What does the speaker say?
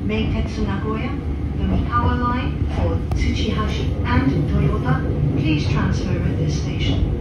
Meitetsu Nagoya, the Mikawa line for Tsuchihashi and Toyota, please transfer at this station.